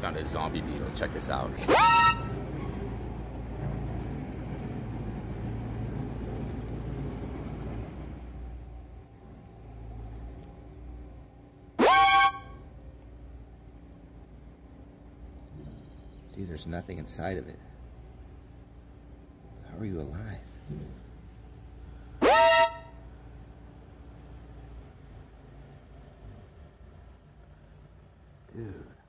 Found a zombie beetle. Check this out. Dude, there's nothing inside of it. How are you alive? Dude.